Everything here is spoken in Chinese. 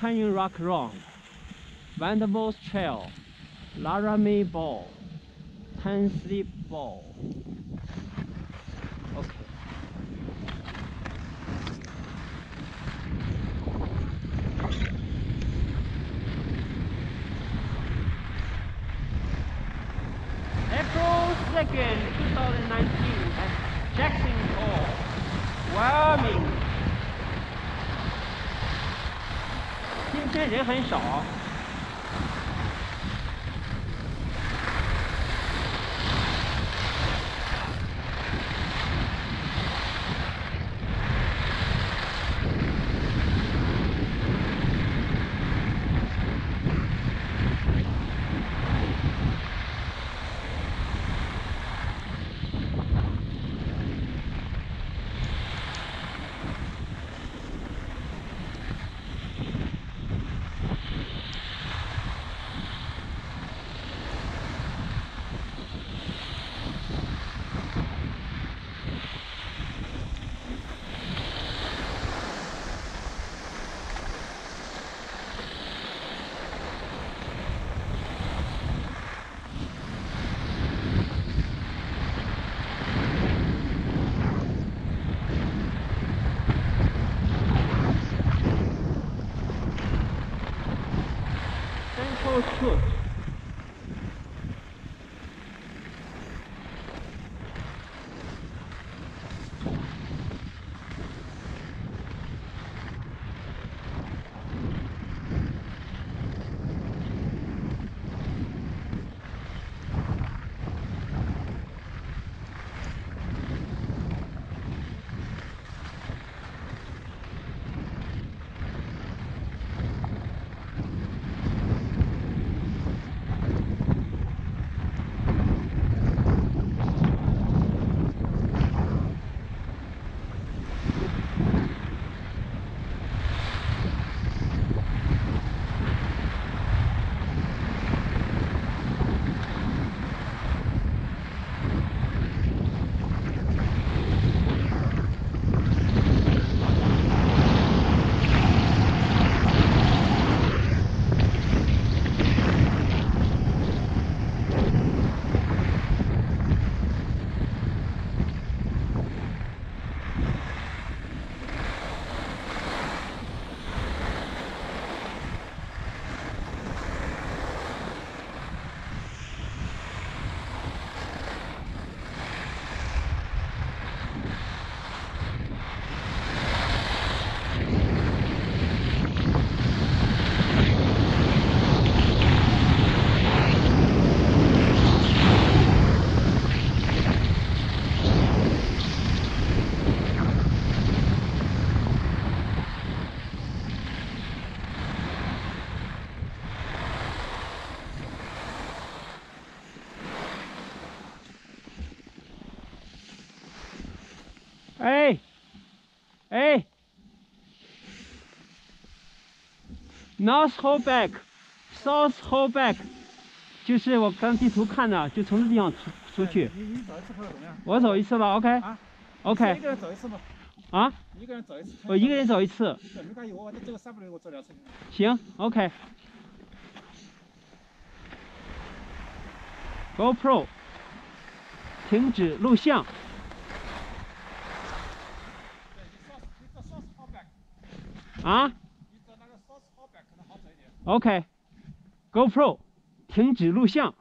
Hanging Rock Run, Vanderbilt Trail, Laramie Ball, Tennessee Ball. April 2nd, 2019 at Jackson Hole, Wyoming. 现在人很少。Oh, good. Hey, hey, North Holback, South Holback，就是我刚地图看的，就从这地方出出去。你你走一次怎么样？我走一次吧，OK，OK，、啊 OK 一个人走一次吧，啊，一个人走一次。我一个人走一次，没关系，我我这个三百六我走两次。行，OK。GoPro，停止录像。对，你 south 你走 south hallback，啊你走那个 south hallback 可能好走一点。，OK，GoPro，停止录像。